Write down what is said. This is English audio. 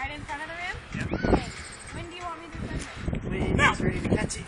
right in front of the rim? Yep. Okay. When do you want me to send it? When Now. ready to catch it.